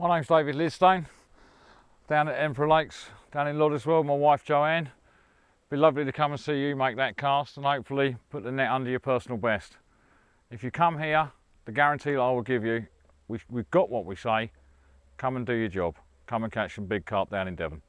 My name's David Lidstone, down at Emperor Lakes, down in Loddiswell, my wife Joanne. Be lovely to come and see you make that cast and hopefully put the net under your personal best. If you come here, the guarantee I will give you, we've got what we say, come and do your job. Come and catch some big carp down in Devon.